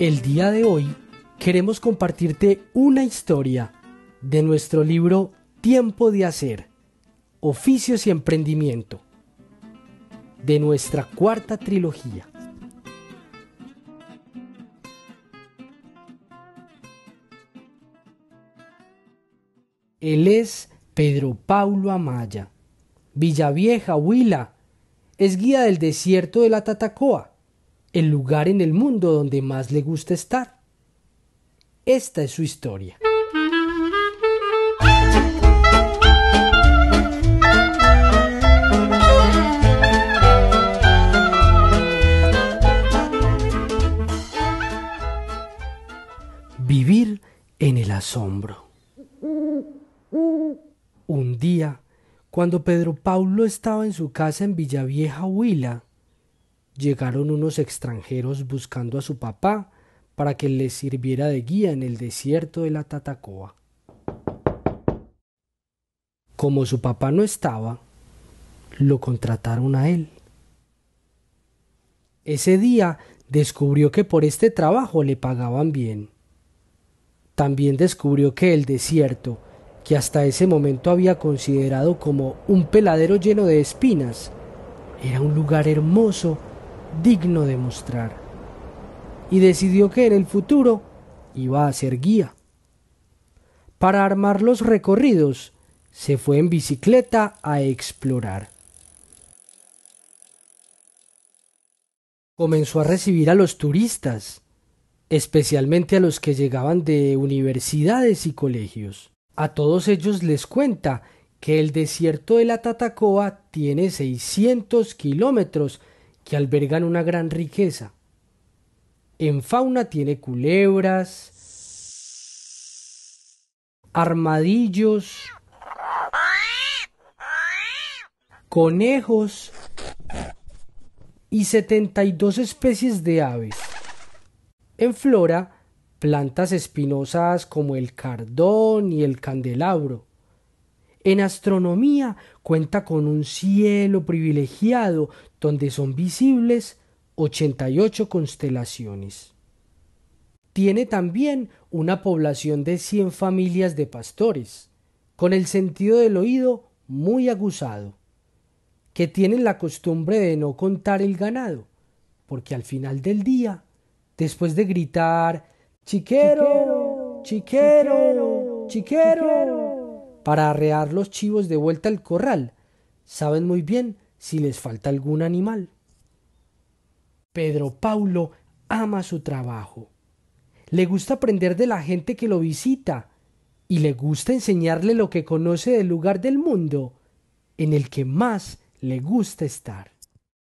El día de hoy queremos compartirte una historia de nuestro libro Tiempo de Hacer, Oficios y Emprendimiento, de nuestra cuarta trilogía. Él es Pedro Paulo Amaya, Villavieja, Huila, es guía del desierto de la Tatacoa el lugar en el mundo donde más le gusta estar. Esta es su historia. Vivir en el asombro. Un día, cuando Pedro Paulo estaba en su casa en Villavieja, Huila, llegaron unos extranjeros buscando a su papá para que les sirviera de guía en el desierto de la Tatacoa. Como su papá no estaba, lo contrataron a él. Ese día descubrió que por este trabajo le pagaban bien. También descubrió que el desierto, que hasta ese momento había considerado como un peladero lleno de espinas, era un lugar hermoso digno de mostrar, y decidió que en el futuro iba a ser guía. Para armar los recorridos, se fue en bicicleta a explorar. Comenzó a recibir a los turistas, especialmente a los que llegaban de universidades y colegios. A todos ellos les cuenta que el desierto de la Tatacoa tiene 600 kilómetros que albergan una gran riqueza. En fauna tiene culebras, armadillos, conejos y 72 especies de aves. En flora, plantas espinosas como el cardón y el candelabro. En astronomía cuenta con un cielo privilegiado donde son visibles 88 constelaciones. Tiene también una población de 100 familias de pastores, con el sentido del oído muy aguzado, que tienen la costumbre de no contar el ganado, porque al final del día, después de gritar chiquero, chiquero, chiquero, para arrear los chivos de vuelta al corral, saben muy bien si les falta algún animal. Pedro Paulo ama su trabajo. Le gusta aprender de la gente que lo visita y le gusta enseñarle lo que conoce del lugar del mundo en el que más le gusta estar.